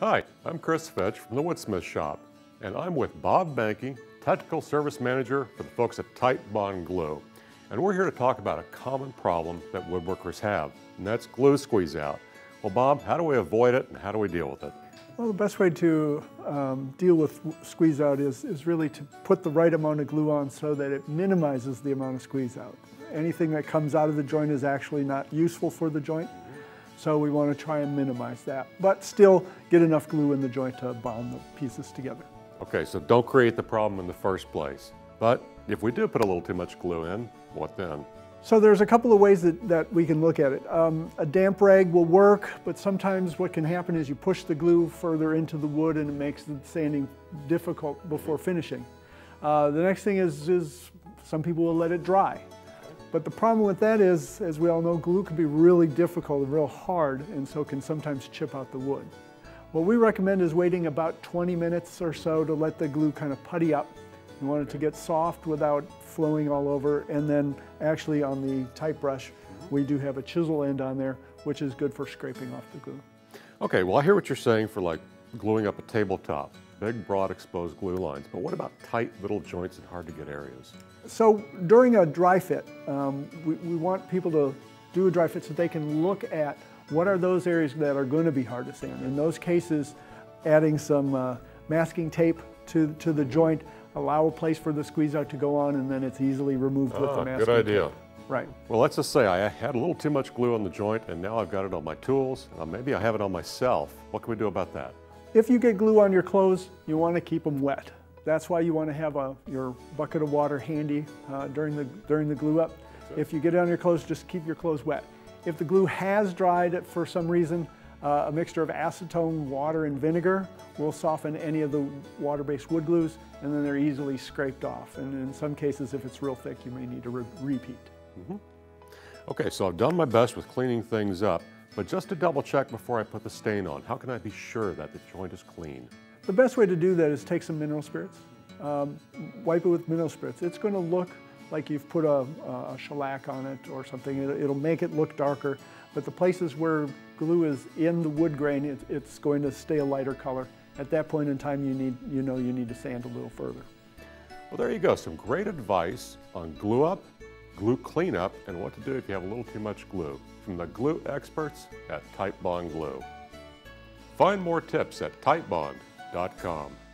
Hi, I'm Chris Fitch from the Woodsmith Shop, and I'm with Bob Behnke, Technical Service Manager for the folks at Tight Bond Glue. And we're here to talk about a common problem that woodworkers have, and that's glue squeeze out. Well, Bob, how do we avoid it and how do we deal with it? Well, the best way to um, deal with squeeze out is, is really to put the right amount of glue on so that it minimizes the amount of squeeze out. Anything that comes out of the joint is actually not useful for the joint, so we want to try and minimize that, but still get enough glue in the joint to bond the pieces together. Okay, so don't create the problem in the first place. But if we do put a little too much glue in, what then? So there's a couple of ways that, that we can look at it. Um, a damp rag will work, but sometimes what can happen is you push the glue further into the wood and it makes the sanding difficult before finishing. Uh, the next thing is, is some people will let it dry. But the problem with that is, as we all know, glue can be really difficult and real hard and so can sometimes chip out the wood. What we recommend is waiting about 20 minutes or so to let the glue kind of putty up. You want it to get soft without flowing all over and then actually on the type brush mm-hmm. we do have a chisel end on there which is good for scraping off the glue. Okay, well I hear what you're saying for like gluing up a tabletop, big broad exposed glue lines, but what about tight little joints and hard to get areas? So during a dry fit, um, we, we want people to do a dry fit so they can look at what are those areas that are going to be hard to sand. In those cases, adding some uh, masking tape to, to the joint, allow a place for the squeeze out to go on, and then it's easily removed with the Ah, masking good idea. tape. Right. Well, let's just say I had a little too much glue on the joint and now I've got it on my tools. Uh, maybe I have it on myself. What can we do about that? If you get glue on your clothes, you want to keep them wet. That's why you want to have a, your bucket of water handy uh, during, the, during the glue up. If you get it on your clothes, just keep your clothes wet. If the glue has dried for some reason, uh, a mixture of acetone, water, and vinegar will soften any of the water-based wood glues, and then they're easily scraped off. And in some cases, if it's real thick, you may need to re repeat. Okay, so I've done my best with cleaning things up, but just to double check before I put the stain on, how can I be sure that the joint is clean? The best way to do that is take some mineral spirits, um, wipe it with mineral spirits. It's going to look like you've put a, a shellac on it or something. It'll, it'll make it look darker, but the places where glue is in the wood grain, it, it's going to stay a lighter color. At that point in time, you, need, you know you need to sand a little further. Well, there you go. Some great advice on glue up, glue cleanup, and what to do if you have a little too much glue from the glue experts at Titebond Glue. Find more tips at titebond.com.